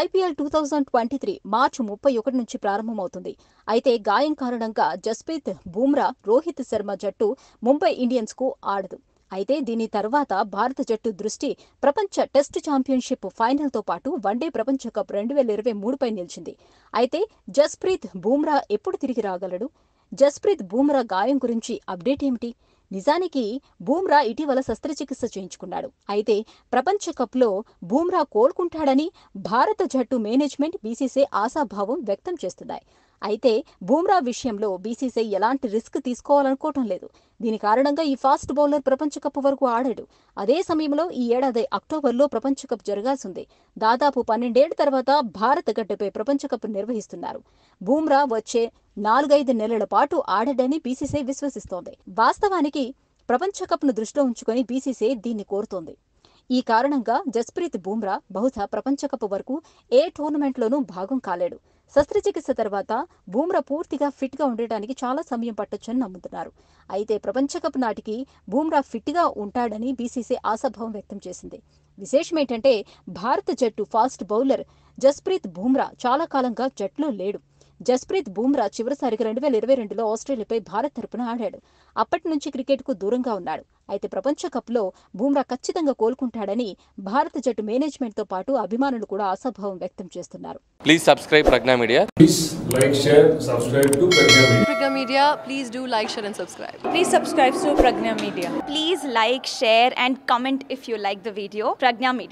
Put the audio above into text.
IPL two thousand twenty three మార్చి ముప్పై ఒకటి నుంచి ప్రారంభమవుతుంది. అయితే గాయం కారణంగా జస్ప్రీత్ బూమ్రా రోహిత్ శర్మ జట్టు ముంబై ఇండియన్స్కు ఆడదు. అయితే దీని తర్వాత భారత జట్టు దృష్టి ప్రపంచ టెస్ట్ ఛాంపియన్షిప్ ఫైనల్తో పాటు వన్డే ప్రపంచ కప్ రెండు వేల ఇరవై మూడుపై నిలిచింది. అయితే జస్ప్రీత్ బూమ్రా ఎప్పుడు తిరిగి రాగలడు? జస్ప్రీత్ బూమ్రా గాయం గురించి అప్డేట్ ఏమిటి? నిజానికి బూమ్రా ఇటీవల శస్త్రచికిత్స చేయించుకున్నాడు. అయితే ప్రపంచ కప్లో బూమ్రా కోలుకుంటాడని భారత జట్టు మేనేజ్మెంట్ బీసీసీ ఆశాభావం వ్యక్తం చేస్తున్నాయి. అయితే బూమ్రా విషయంలో బీసీసీ ఎలాంటి రిస్క్ తీసుకోవాలనుకోవటం లేదు. దీని కారణంగా ఈ ఫాస్ట్ బౌలర్ ప్రపంచ కప్ వరకు ఆడాడు. అదే సమయంలో ఈ ఏడాది అక్టోబర్లో ప్రపంచ కప్ జరగాల్సింది దాదాపు పన్నెండేళ్ళ తర్వాత భారత గడ్డపై ప్రపంచ కప్ నిర్వహిస్తున్నారు. బూమ్రా వచ్చే నాలుగైదు నెలల పాటు ఆడడని బీసీసీ విశ్వసిస్తోంది. వాస్తవానికి ప్రపంచ కప్ను దృష్టిలో ఉంచుకొని బీసీసీఐ దీన్ని కోరుతోంది. ఈ కారణంగా జస్ప్రీత్ బూమ్రా బహుశా ప్రపంచ కప్ వరకు ఏ టోర్నమెంట్లోనూ భాగం కాలేడు. శస్త్రచికిత్స తర్వాత బూమ్రా పూర్తిగా ఫిట్గా ఉండటానికి చాలా సమయం పట్టొచ్చని నమ్ముతున్నారు. అయితే ప్రపంచ కప్ నాటికి బూమ్రా ఫిట్గా ఉంటాడని బీసీసీ ఆశాభావం వ్యక్తం చేసింది. విశేషం ఏంటంటే భారత జట్టు ఫాస్ట్ బౌలర్ జస్ప్రీత్ బూమ్రా చాలా కాలంగా జట్టులో లేడు. జస్ప్రీత్ బూమ్రా చివరిసారికి రెండు వేల ఇరవై రెండులో ఆస్ట్రేలియాపై భారత్ తరపున ఆడాడు. అప్పటి నుంచి క్రికెట్కు దూరంగా ఉన్నాడు. అయితే ప్రపంచ ప్రపంచకప్లో బూమ్రా ఖచ్చితంగా కోలుకుంటాడని భారత జట్టు మేనేజ్మెంట్తో పాటు అభిమానులు కూడా ఆశాభావం వ్యక్తం చేస్తున్నారు. Please subscribe media please like like share and subscribe please subscribe to Prajna media please like share and comment if you like the video Prajna media